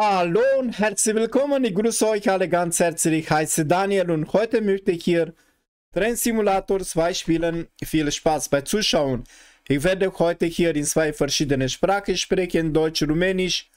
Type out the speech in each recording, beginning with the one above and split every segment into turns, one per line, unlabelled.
Hallo und herzlich willkommen. Ich grüße euch alle ganz herzlich. Ich heiße Daniel und heute möchte ich hier Train Simulator 2 spielen. Viel Spaß bei Zuschauen. Ich werde heute hier in zwei verschiedene Sprachen sprechen, Deutsch, Rumänisch.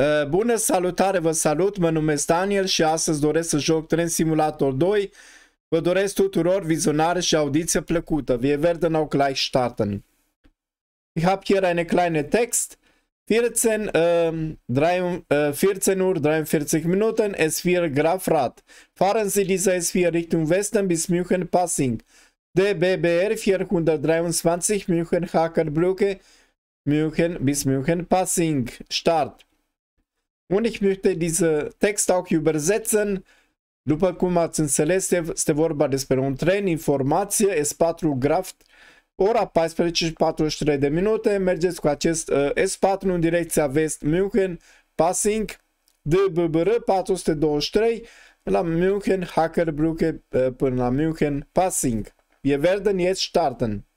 Uh, bună salutare, vă salut, mă numesc Daniel și astăzi doresc să joc Train Simulator 2. Vă doresc tuturor vizionare și audiție plăcută. Wir werden auch gleich starten. Ich habe hier eine kleine Text. 14, ähm, 3, äh, 14 Uhr 43 Minuten, S4 Grafrath. Fahren Sie diese S4 Richtung Westen bis München Passing. DBBR 423 München Hackerbrücke, München bis München Passing. Start. Und ich möchte diese Text auch übersetzen. După cum ați înțeles, este vorba despre un tren, informație, S4 Graft, ora 14 și 43 de minute, mergeți cu acest uh, S4 în direcția vest München, passing DBBR 423 la München, Hackerbrücke uh, până la München, passing. Wir werden jetzt starten.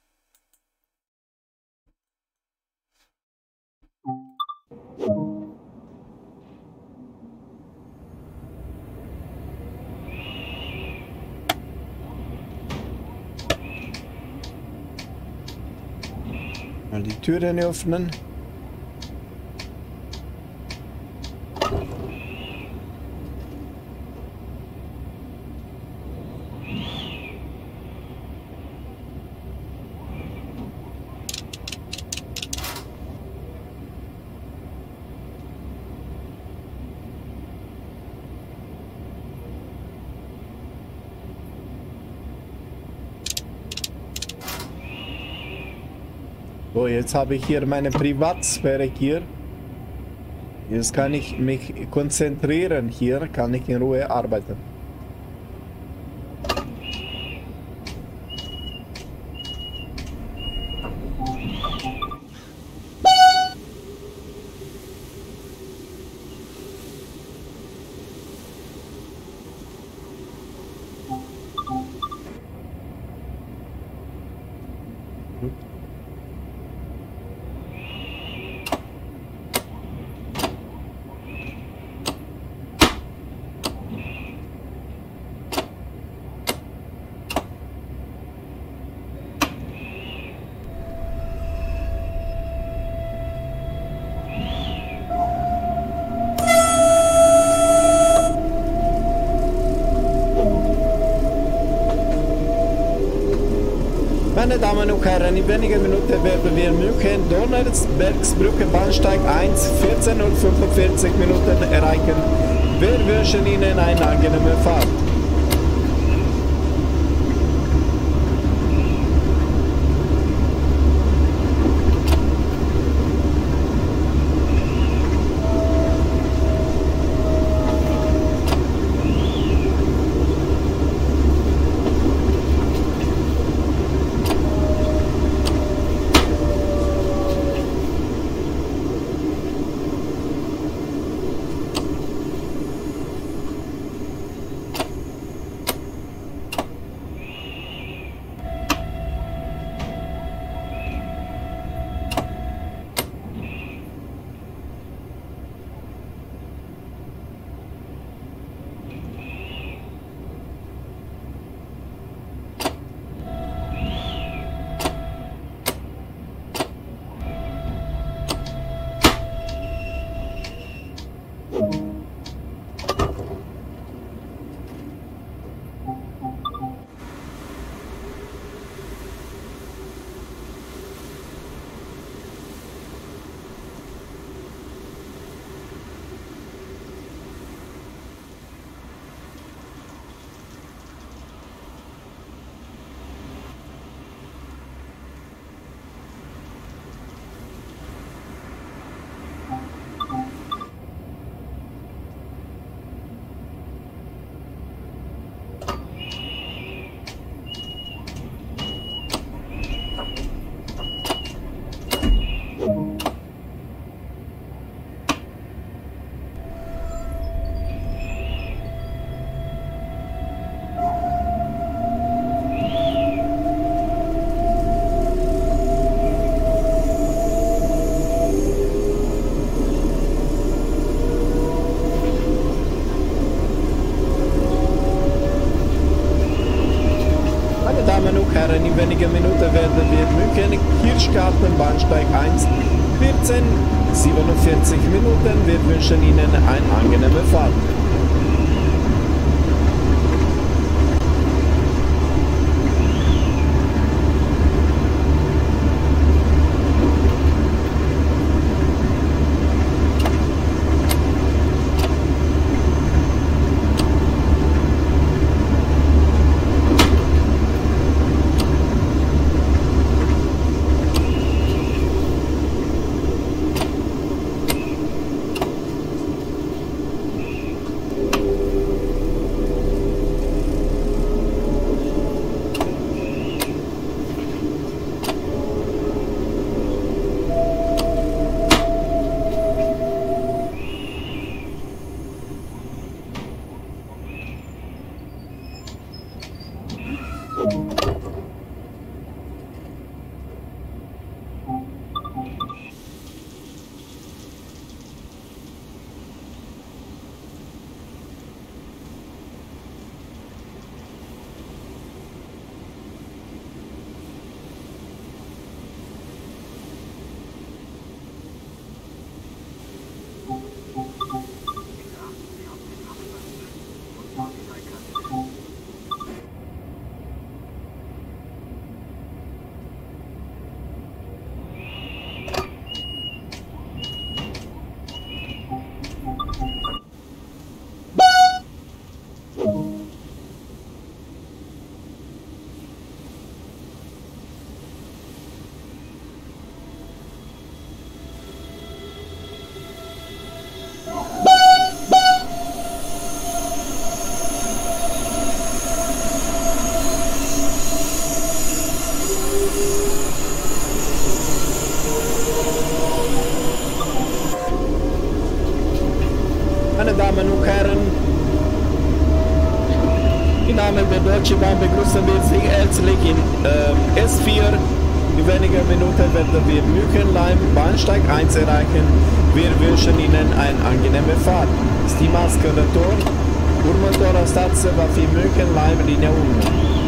Die Türen öffnen. Jetzt habe ich hier meine Privatsphäre hier. Jetzt kann ich mich konzentrieren hier, kann ich in Ruhe arbeiten. Meine Damen und Herren, in wenigen Minuten werden wir München Donnersbergsbrücke Bahnsteig 1 14 und 45 Minuten erreichen. Wir wünschen Ihnen eine angenehme Fahrt. Bahnsteig 1, 14, 47 Minuten. Wir wünschen Ihnen eine angenehme Fahrt. Der Deutschen Bahn begrüßen wir Sie herzlich in äh, S4. In wenigen Minuten werden wir München-Leim Bahnsteig 1 erreichen. Wir wünschen Ihnen eine angenehme Fahrt. Stimați călători, următoarea stație va fi München-Leim, linia 1.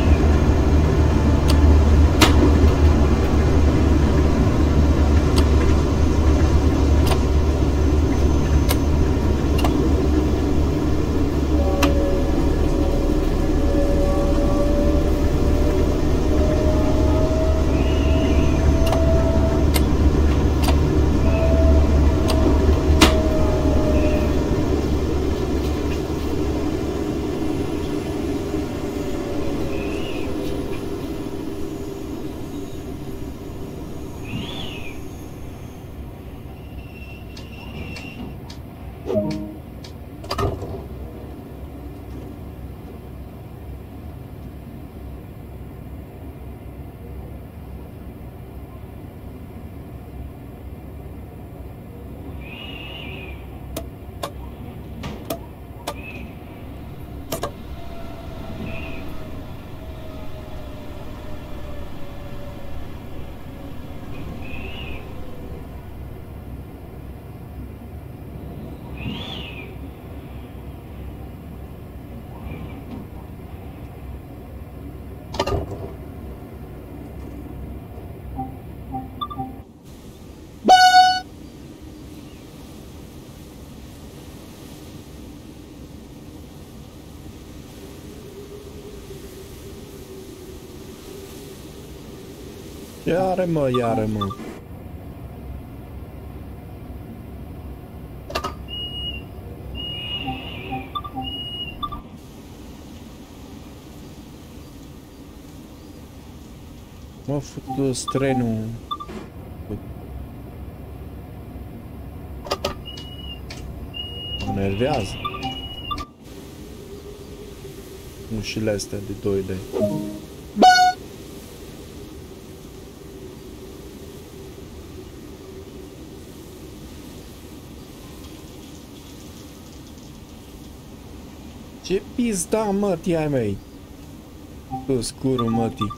Iară mă, iară mă. Mă făcut trenul. Mă nervează. Ușile astea de 2 Ce pizda mătii ai mei? Tu scurul mătii.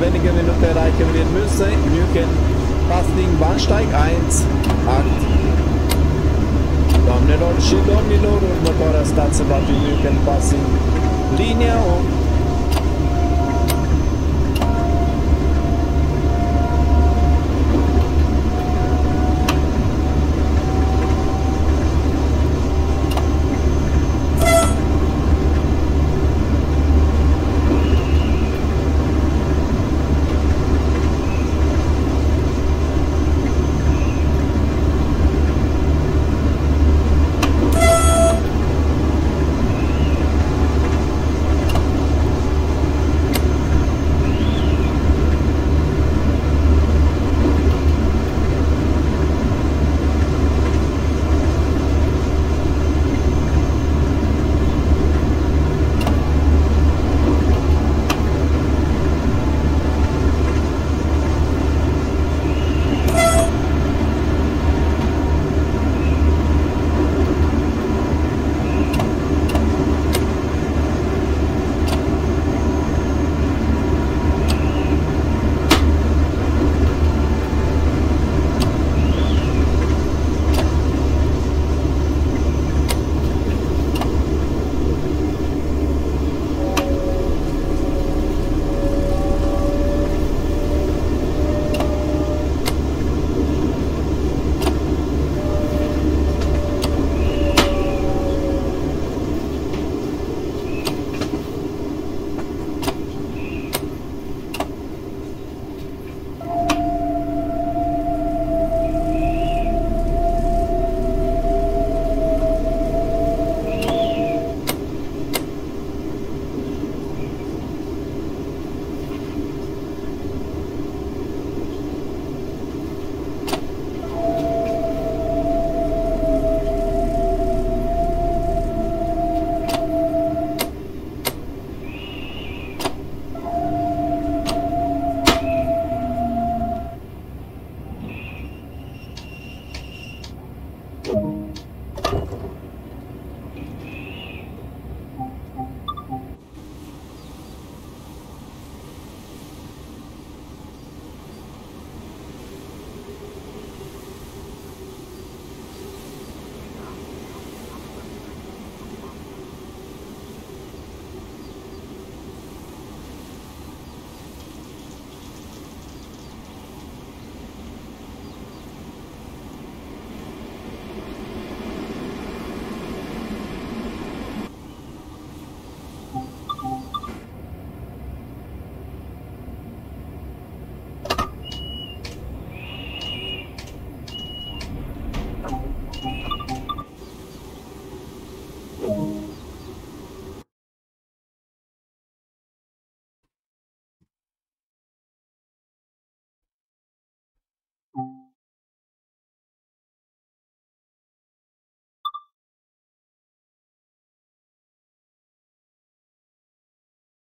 wenigen Minuten erreichen wir müssen, genügen Passling Bahnsteig 1, 8. Doamnelor și domnilor, următoarea stație va fi Newcastle Passing, Linie und